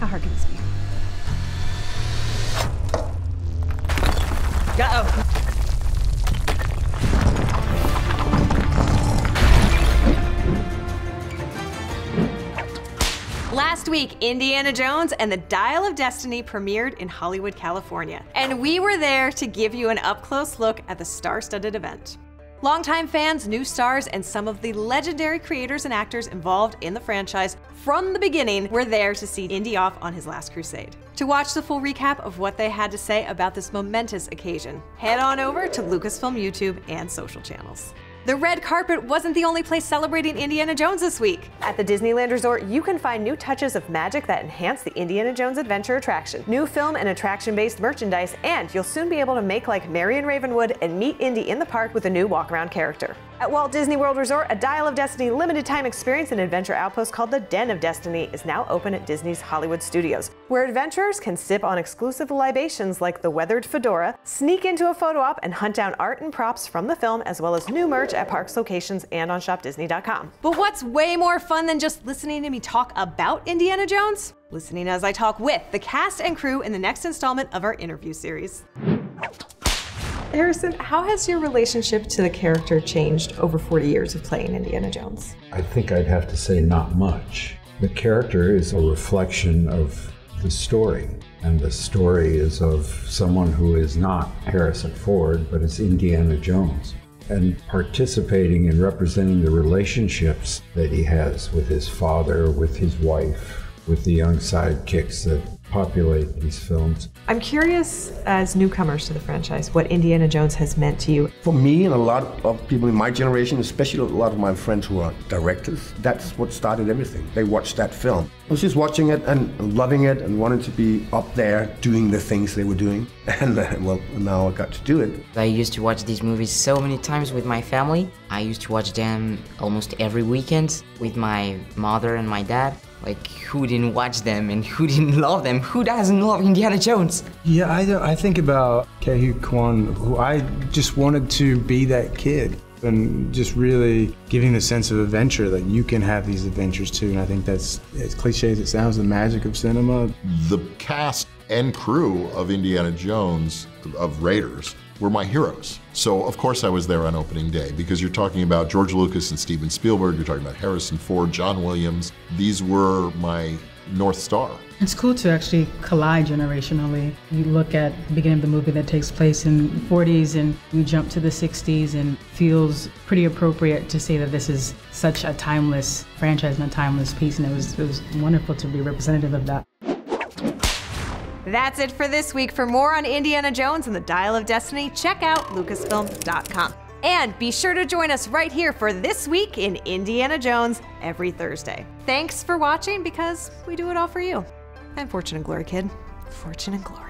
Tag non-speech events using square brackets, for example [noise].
How hard can this be? Uh-oh. Last week, Indiana Jones and the Dial of Destiny premiered in Hollywood, California. And we were there to give you an up close look at the star studded event. Longtime fans, new stars, and some of the legendary creators and actors involved in the franchise from the beginning were there to see Indy off on his last crusade. To watch the full recap of what they had to say about this momentous occasion, head on over to Lucasfilm YouTube and social channels. The red carpet wasn't the only place celebrating Indiana Jones this week. At the Disneyland Resort, you can find new touches of magic that enhance the Indiana Jones Adventure attraction, new film and attraction based merchandise, and you'll soon be able to make like Marion Ravenwood and meet Indy in the park with a new walk around character. At Walt Disney World Resort, a Dial of Destiny limited time experience and adventure outpost called the Den of Destiny is now open at Disney's Hollywood Studios, where adventurers can sip on exclusive libations like the Weathered Fedora, sneak into a photo op, and hunt down art and props from the film, as well as new merch at parks locations and on shopdisney.com. But what's way more fun than just listening to me talk about Indiana Jones? Listening as I talk with the cast and crew in the next installment of our interview series. Harrison, how has your relationship to the character changed over 40 years of playing Indiana Jones? I think I'd have to say not much. The character is a reflection of the story, and the story is of someone who is not Harrison Ford, but is Indiana Jones. And participating and representing the relationships that he has with his father, with his wife, with the young sidekicks that populate these films. I'm curious, as newcomers to the franchise, what Indiana Jones has meant to you. For me and a lot of people in my generation, especially a lot of my friends who are directors, that's what started everything. They watched that film. I was just watching it and loving it and wanting to be up there doing the things they were doing. [laughs] And uh, well, now I got to do it. I used to watch these movies so many times with my family. I used to watch them almost every weekend with my mother and my dad. Like, who didn't watch them and who didn't [laughs] love them? Who doesn't love Indiana Jones? Yeah, I, I think about Ke Huy Quan, who I just wanted to be that kid and just really giving the sense of adventure that you can have these adventures too. And I think that's, as cliche as it sounds, the magic of cinema. The cast and crew of Indiana Jones, of Raiders, were my heroes. So of course I was there on opening day because you're talking about George Lucas and Steven Spielberg, you're talking about Harrison Ford, John Williams. These were my North Star. It's cool to actually collide generationally. You look at the beginning of the movie that takes place in the 40s and we jump to the 60s and feels pretty appropriate to say that this is such a timeless franchise and a timeless piece and it was, it was wonderful to be representative of that. That's it for this week. For more on Indiana Jones and the Dial of Destiny, check out lucasfilm.com. And be sure to join us right here for This Week in Indiana Jones every Thursday. Thanks for watching because we do it all for you. And Fortune and Glory, kid. Fortune and Glory.